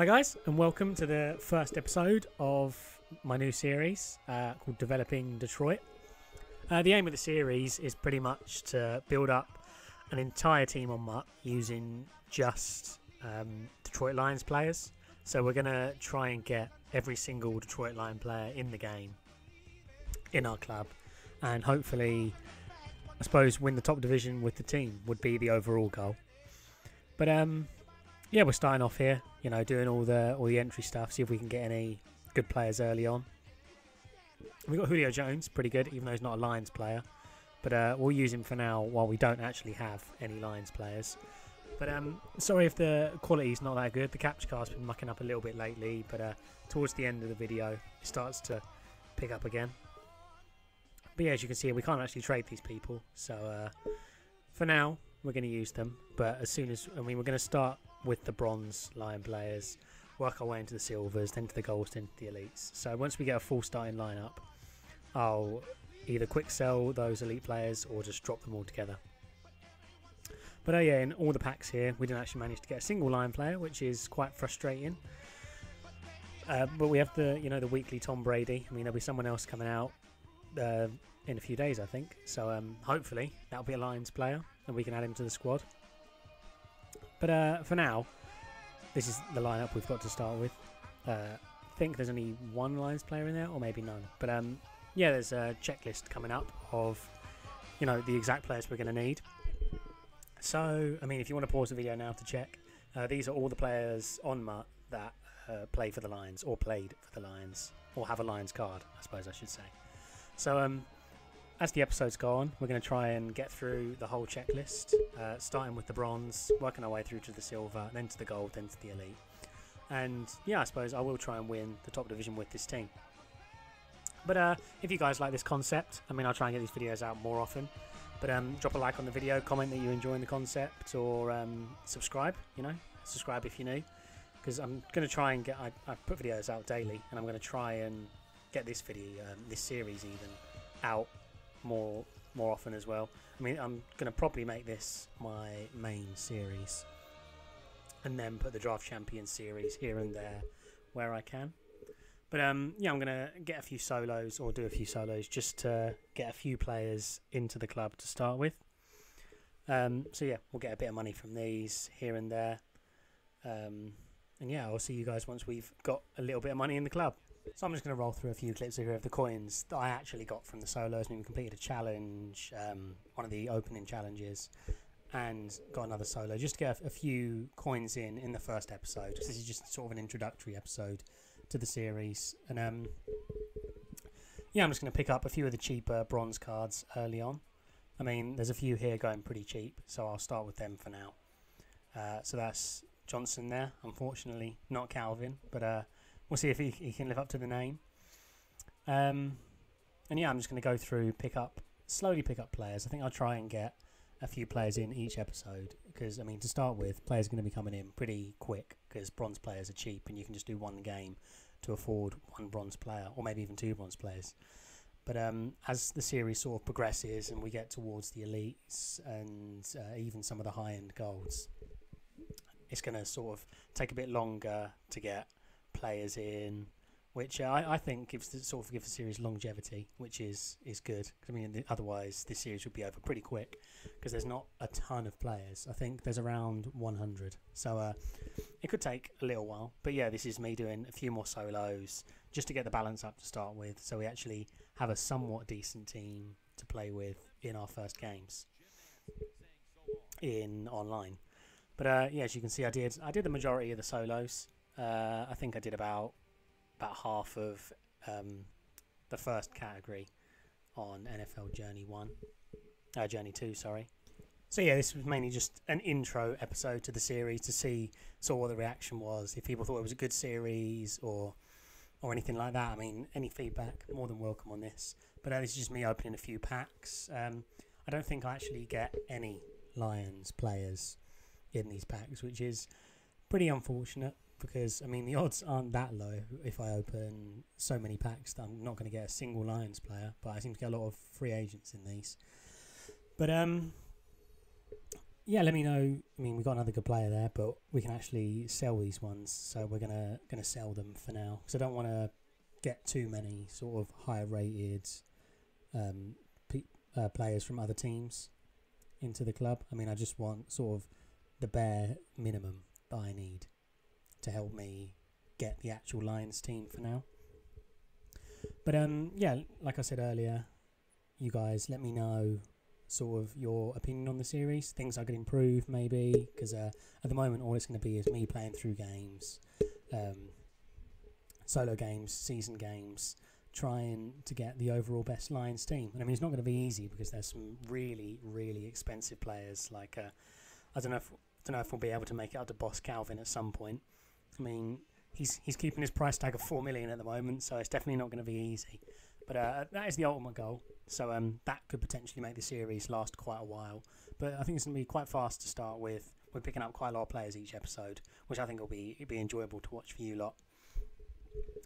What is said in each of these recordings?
Hi, guys, and welcome to the first episode of my new series uh, called Developing Detroit. Uh, the aim of the series is pretty much to build up an entire team on MUT using just um, Detroit Lions players. So, we're going to try and get every single Detroit Lion player in the game in our club, and hopefully, I suppose, win the top division with the team would be the overall goal. But um, yeah, we're starting off here. You know, doing all the all the entry stuff. See if we can get any good players early on. We got Julio Jones, pretty good, even though he's not a Lions player. But uh, we'll use him for now while we don't actually have any Lions players. But um, sorry if the quality is not that good. The capture card's been mucking up a little bit lately, but uh, towards the end of the video, it starts to pick up again. But yeah, as you can see, we can't actually trade these people. So uh, for now, we're going to use them. But as soon as, I mean, we're going to start with the bronze lion players, work our way into the silvers, then to the golds, then to the elites. So once we get a full starting lineup, I'll either quick sell those elite players or just drop them all together. But uh, yeah, in all the packs here, we didn't actually manage to get a single lion player, which is quite frustrating. Uh, but we have the, you know, the weekly Tom Brady. I mean, there'll be someone else coming out uh, in a few days, I think. So um, hopefully that'll be a Lions player, and we can add him to the squad. But uh, for now, this is the lineup we've got to start with. Uh, I think there's only one Lions player in there, or maybe none. But um, yeah, there's a checklist coming up of, you know, the exact players we're going to need. So, I mean, if you want to pause the video now to check, uh, these are all the players on MUT that uh, play for the Lions, or played for the Lions, or have a Lions card, I suppose I should say. So, um, as the episodes go on, we're going to try and get through the whole checklist, uh, starting with the bronze, working our way through to the silver, then to the gold, then to the elite. And yeah, I suppose I will try and win the top division with this team. But uh, if you guys like this concept, I mean, I'll try and get these videos out more often. But um, drop a like on the video, comment that you're enjoying the concept, or um, subscribe. You know, subscribe if you're new, because I'm going to try and get. I, I, put videos out daily, and I'm going to try and get this video, um, this series even, out more more often as well. I mean, I'm going to probably make this my main series, and then put the Draft Champion series here and there where I can. But um, yeah, I'm gonna get a few solos or do a few solos just to get a few players into the club to start with. Um, so yeah, we'll get a bit of money from these here and there. Um, and yeah, I'll see you guys once we've got a little bit of money in the club. So I'm just going to roll through a few clips here of the coins that I actually got from the solos. I mean, we completed a challenge, um, one of the opening challenges, and got another solo just to get a, few coins in in the first episode. This is just sort of an introductory episode to the series. And um, yeah, I'm just going to pick up a few of the cheaper bronze cards early on. I mean, there's a few here going pretty cheap, so I'll start with them for now. Uh, so that's Johnson there. Unfortunately, not Calvin, but uh, we'll see if he, he, can live up to the name. Um, and yeah, I'm just going to go through, pick up, slowly pick up players. I think I'll try and get a few players in each episode because I mean to start with, players are going to be coming in pretty quick because bronze players are cheap and you can just do one game to afford one bronze player or maybe even two bronze players. But um, as the series sort of progresses and we get towards the elites and uh, even some of the high end golds, it's going to sort of take a bit longer to get players in, which uh, I, I think gives the, sort of gives the series longevity, which is is good. I mean, otherwise this series would be over pretty quick because there's not a ton of players. I think there's around 100, so uh, it could take a little while. But yeah, this is me doing a few more solos just to get the balance up to start with, so we actually have a somewhat decent team to play with in our first games in online. But uh, yeah, as you can see, I did I did the majority of the solos. Uh, I think I did about about half of um, the first category on NFL Journey One, uh, Journey Two, sorry. So yeah, this was mainly just an intro episode to the series to see of what the reaction was, if people thought it was a good series or or anything like that. I mean, any feedback more than welcome on this. But uh, this is just me opening a few packs. Um, I don't think I actually get any Lions players in these packs, which is pretty unfortunate because I mean the odds aren't that low if I open so many packs that I'm not going to get a single Lions player, but I seem to get a lot of free agents in these. But um, yeah, let me know. I mean, we've got another good player there, but we can actually sell these ones, so we're gonna gonna sell them for now because I don't want to get too many sort of higher rated um, uh, players from other teams into the club. I mean, I just want sort of the bare minimum that I need to help me get the actual Lions team for now. But um, yeah, like I said earlier, you guys let me know sort of your opinion on the series, things I could improve maybe, because uh, at the moment all it's going to be is me playing through games, um, solo games, season games, trying to get the overall best Lions team. And I mean, it's not going to be easy because there's some really, really expensive players. Like, uh, I don't know if don't know if we'll be able to make it up to Boss Calvin at some point. I mean, he's he's keeping his price tag of four million at the moment, so it's definitely not going to be easy. But uh, that is the ultimate goal. So um, that could potentially make the series last quite a while. But I think it's going to be quite fast to start with. We're picking up quite a lot of players each episode, which I think will be be enjoyable to watch for you lot,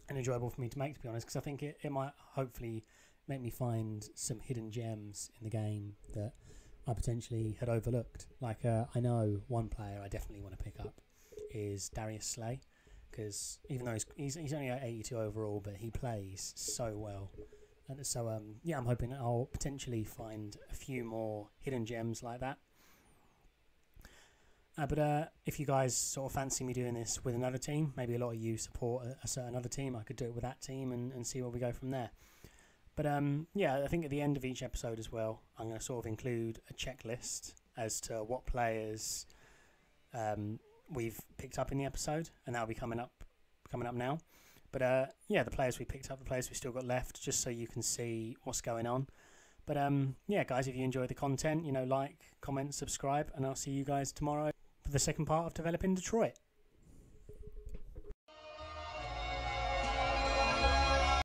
and enjoyable for me to make, to be honest, because I think it, it might hopefully make me find some hidden gems in the game that I potentially had overlooked. Like uh, I know one player I definitely want to pick up is Darius Slay because even though he's, he's, he's only at 82 overall, but he plays so well. And so, um, yeah, I'm hoping I'll potentially find a few more hidden gems like that. Uh, but uh, if you guys sort of fancy me doing this with another team, maybe a lot of you support a, a certain other team, I could do it with that team and, and see where we go from there. But um, yeah, I think at the end of each episode as well, I'm going to sort of include a checklist as to what players um, we've picked up in the episode, and that'll be coming up coming up now. But uh, yeah, the players we picked up, the players we still got left, just so you can see what's going on. But um, yeah, guys, if you enjoy the content, you know, like, comment, subscribe, and I'll see you guys tomorrow for the second part of developing Detroit.